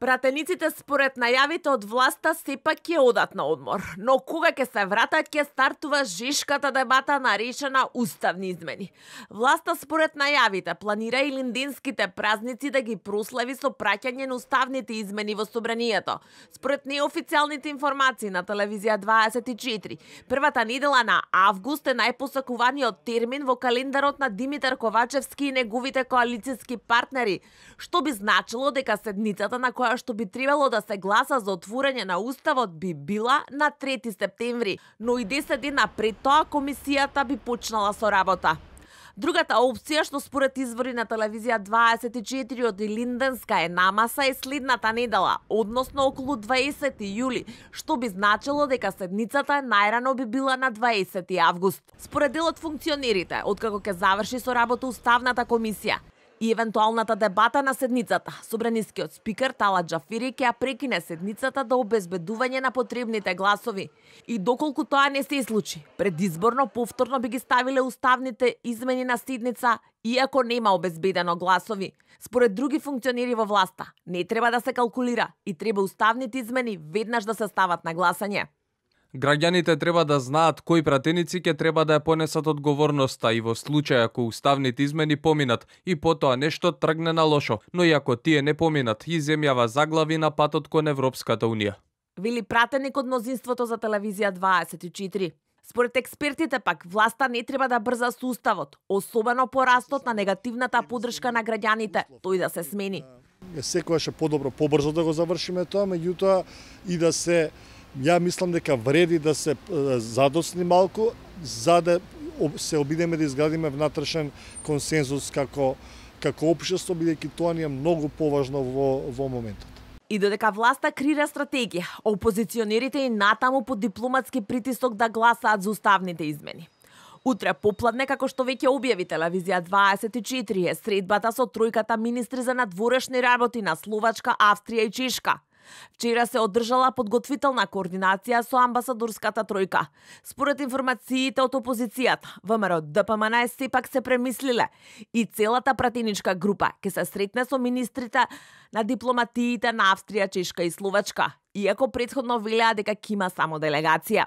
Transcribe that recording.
Пратениците според најавите од власта сепак ќе одат на одмор, но кога ќе се вратат ќе стартува жешката дебата наречена уставни измени. Власта според најавите планира и линдинските празници да ги прослави со праќање на уставните измени во собранието. Според неофицијалните информации на телевизија 24, првата недела на август е најпосакуваниот термин во календарот на Димитар Ковачевски и неговите коалициски партнери, што би значило дека седницата на која која што би требало да се гласа за отворање на Уставот би била на 3 септември, но и 10 дена пред тоа комисијата би почнала со работа. Другата опција што според извори на телевизија 24 од Линденска е намаса е следната недела, односно околу 20 јули, што би значило дека седницата најрано би била на 20 август. Според дел од функционерите, откако ќе заврши со работа Уставната комисија, и евентуалната дебата на седницата. Собранискиот спикер Тала Джафири ќе ја прекине седницата до обезбедување на потребните гласови. И доколку тоа не се случи, предизборно повторно би ги ставиле уставните измени на седница, иако нема обезбедено гласови. Според други функционери во власта, не треба да се калкулира и треба уставните измени веднаш да се стават на гласање. Граѓаните треба да знаат кои пратеници ќе треба да ја понесат одговорноста и во случај ако уставните измени поминат и потоа нешто тргне на лошо, но и ако тие не поминат и земјава заглави на патот кон Европската Унија. Вили пратеник од мнозинството за телевизија 24. Според експертите пак, власта не треба да брза со уставот, особено по растот на негативната подршка на граѓаните, тој да се смени. Секојаш е подобро побрзо да го завршиме тоа, меѓутоа и да се ја мислам дека вреди да се задосни малку за да се обидеме да изградиме внатрешен консензус како како општество бидејќи тоа ни е многу поважно во во моментот. И додека власта крира стратегија, опозиционерите и натаму под дипломатски притисок да гласаат за уставните измени. Утре попладне, како што веќе објави телевизија 24, е средбата со тројката министри за надворешни работи на Словачка, Австрија и Чешка – Вчера се одржала подготвителна координација со амбасадорската тројка. Според информациите од опозицијата, ВМРО ДПМН сепак се премислиле и целата пратеничка група ќе се сретне со министрите на дипломатиите на Австрија, Чешка и Словачка, иако предходно велеа дека кима само делегација.